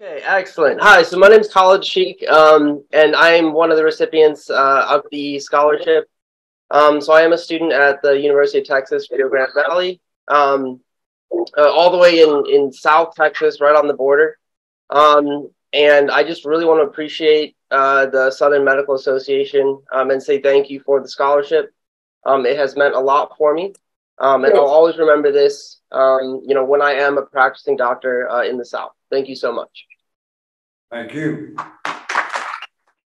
Okay, excellent. Hi, so my name is Khalid Sheikh, um, and I'm one of the recipients uh, of the scholarship. Um, so I am a student at the University of Texas, Rio Grande Valley, um, uh, all the way in, in South Texas, right on the border. Um, and I just really want to appreciate uh, the Southern Medical Association um, and say thank you for the scholarship. Um, it has meant a lot for me. And I'll always remember this, you know, when I am a practicing doctor uh, in the South. Thank you so much. Thank you.